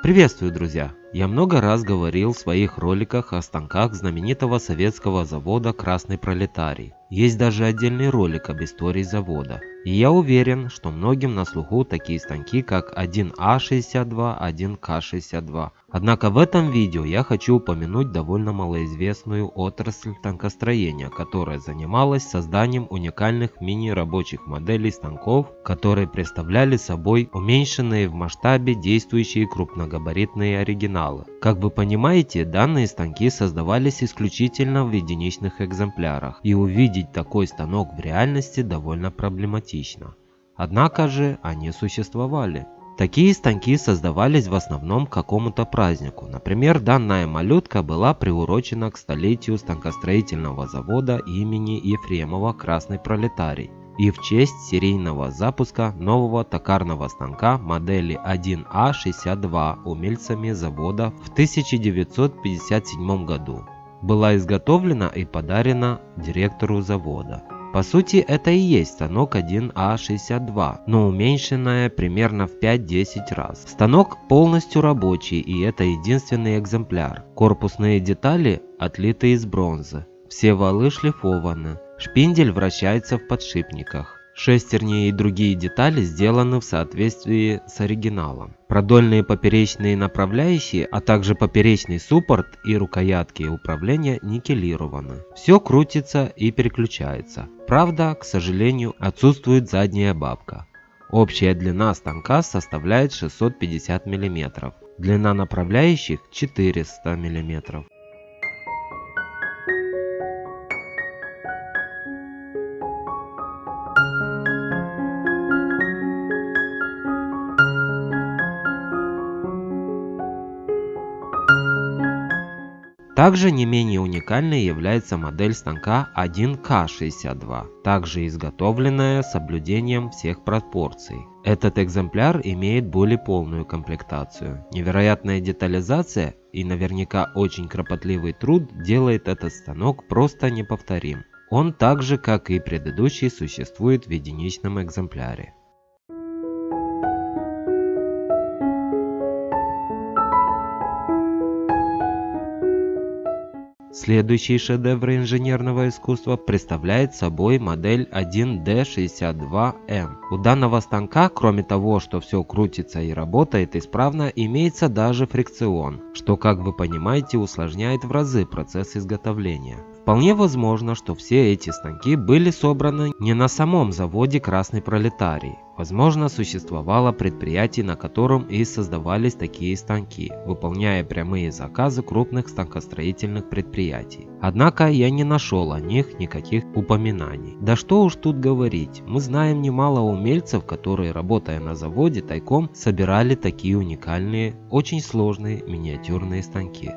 Приветствую, друзья! Я много раз говорил в своих роликах о станках знаменитого советского завода «Красный пролетарий». Есть даже отдельный ролик об истории завода. И я уверен, что многим на слуху такие станки, как 1А62, 1К62. Однако в этом видео я хочу упомянуть довольно малоизвестную отрасль танкостроения, которая занималась созданием уникальных мини-рабочих моделей станков, которые представляли собой уменьшенные в масштабе действующие крупногабаритные оригиналы. Как вы понимаете, данные станки создавались исключительно в единичных экземплярах, и увидеть такой станок в реальности довольно проблематично. Однако же они существовали. Такие станки создавались в основном к какому-то празднику. Например, данная малютка была приурочена к столетию станкостроительного завода имени Ефремова «Красный пролетарий» и в честь серийного запуска нового токарного станка модели 1А62 умельцами завода в 1957 году. Была изготовлена и подарена директору завода. По сути, это и есть станок 1А62, но уменьшенная примерно в 5-10 раз. Станок полностью рабочий и это единственный экземпляр. Корпусные детали отлиты из бронзы. Все валы шлифованы. Шпиндель вращается в подшипниках. Шестерни и другие детали сделаны в соответствии с оригиналом. Продольные поперечные направляющие, а также поперечный суппорт и рукоятки управления никелированы. Все крутится и переключается. Правда, к сожалению, отсутствует задняя бабка. Общая длина станка составляет 650 мм. Длина направляющих 400 мм. Также не менее уникальной является модель станка 1К62, также изготовленная с соблюдением всех пропорций. Этот экземпляр имеет более полную комплектацию. Невероятная детализация и наверняка очень кропотливый труд делает этот станок просто неповторим. Он так же, как и предыдущий, существует в единичном экземпляре. Следующий шедевр инженерного искусства представляет собой модель 1D62M. У данного станка, кроме того, что все крутится и работает исправно, имеется даже фрикцион, что, как вы понимаете, усложняет в разы процесс изготовления. Вполне возможно, что все эти станки были собраны не на самом заводе «Красный пролетарий». Возможно, существовало предприятие, на котором и создавались такие станки, выполняя прямые заказы крупных станкостроительных предприятий. Однако я не нашел о них никаких упоминаний. Да что уж тут говорить, мы знаем немало умельцев, которые, работая на заводе, тайком собирали такие уникальные, очень сложные миниатюрные станки.